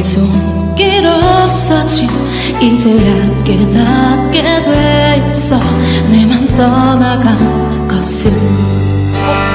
손길 없었지. 이제야 깨닫게 됐어. 내 맘 떠나간 것을 못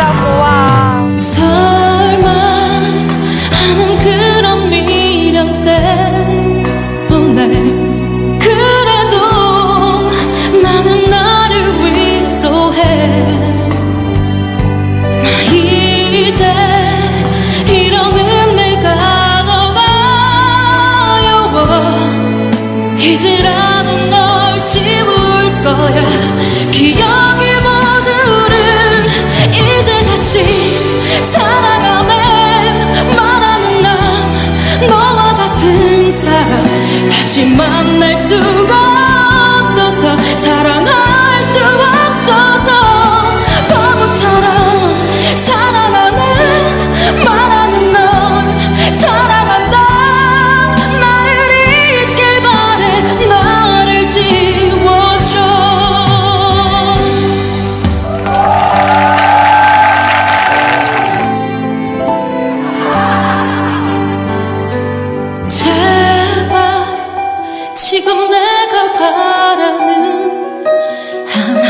사람 다시 만날 수가 지금 내가 바라는 하나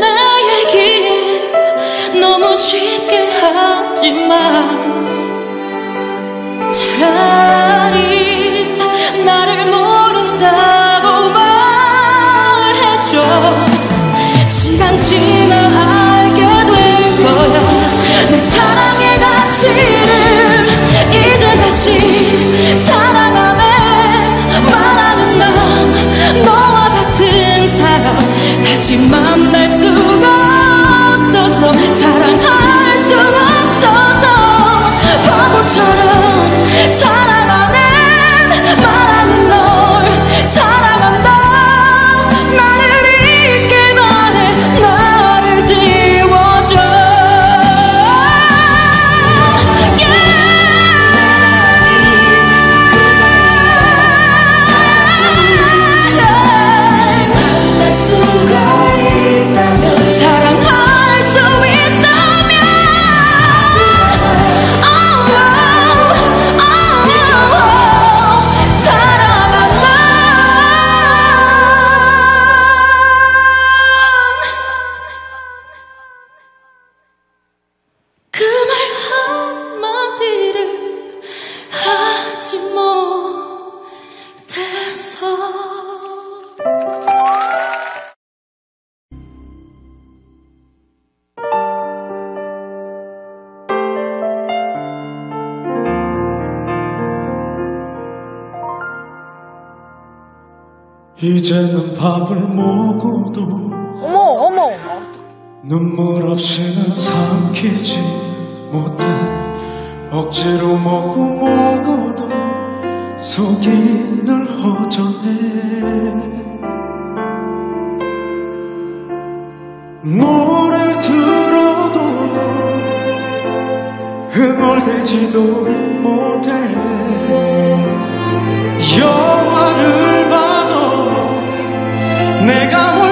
나의 길 너무 쉽게 하지만 차라리 나를 모른다고 말해줘. 시간 지나 이제는 밥을 먹어도 어머 어머 눈물 없이는 삼키지 못한 억지로 먹고 먹어도 속이 늘 허전해. 노래 들어도 흥얼대지도 못해. 영화를 llegamos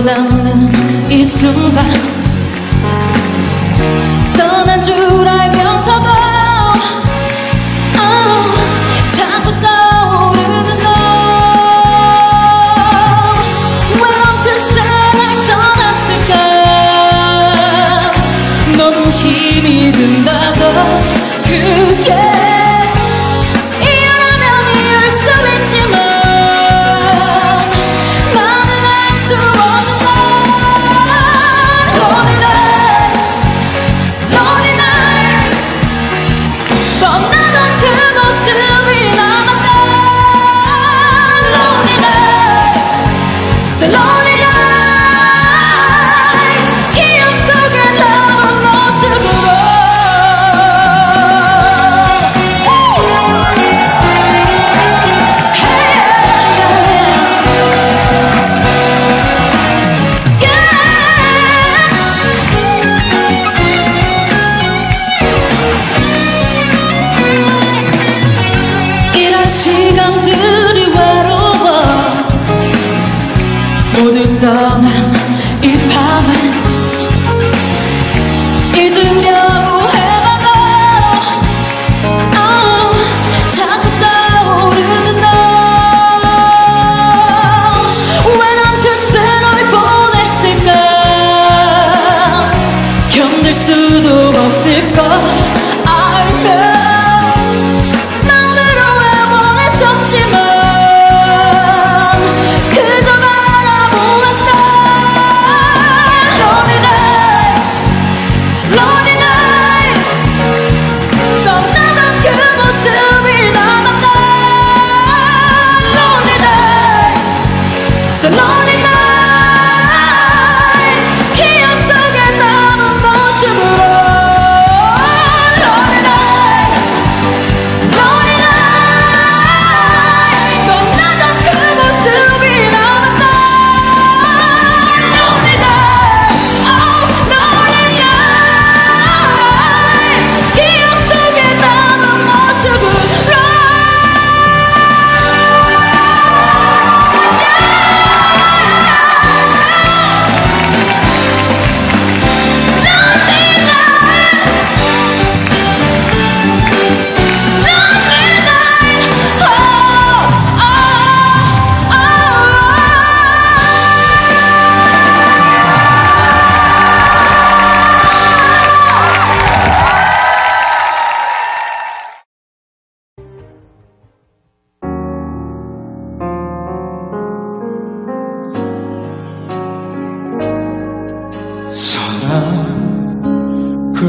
남는 이 순간.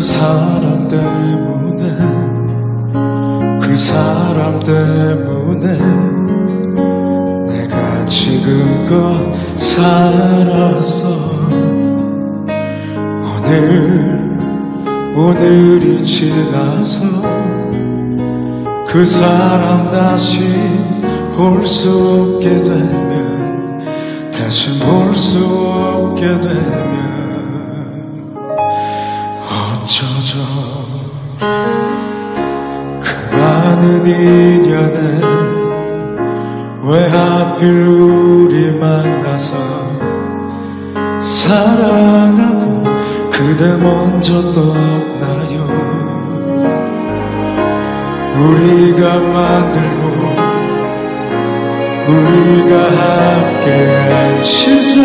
사람 때문에 그 사람 때문에 내가 지금껏 살았어 오늘 오늘이 지나서 그 사람 다시 볼 수 없게 되면 다시 볼 수 없게 되면 젖어 그 많은 인연에 왜 하필 우리 만나서 사랑하고 그대 먼저 떠나요? 우리가 만들고 우리가 함께한 시절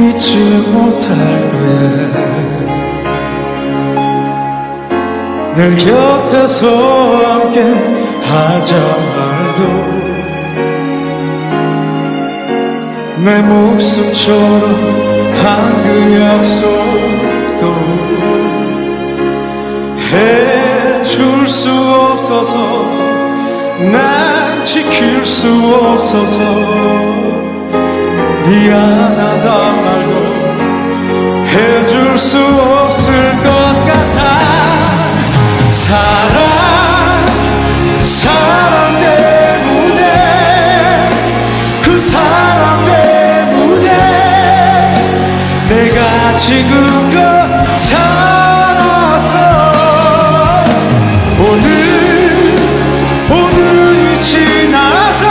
잊지 못할 거야. 늘 곁에서 함께 하자 말도. 내 목숨처럼 한 그 약속도 해줄 수 없어서 난 지킬 수 없어서 미안하다 말도 해줄 수 없을 것 사랑 사랑 때문에 그 사람 때문에 내가 지금껏 살아서 오늘 오늘이 지나서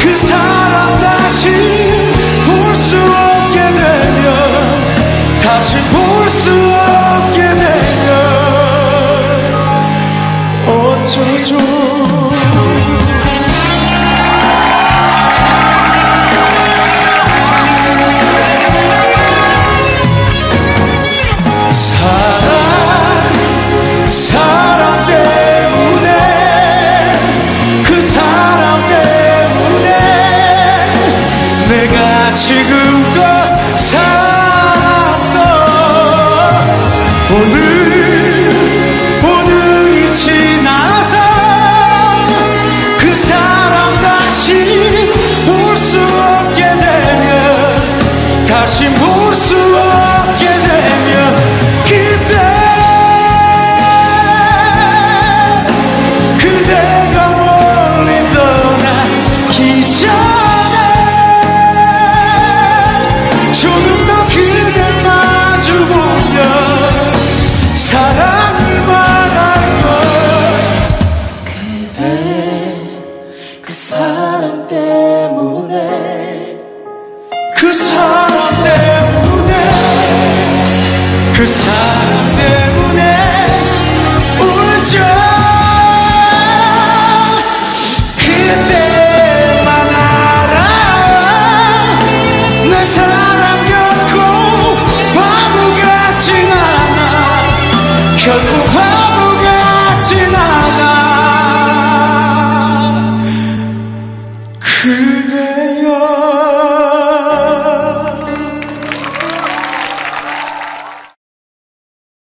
그 사람 다시 볼 수 없게 되면 다시 볼 수 없게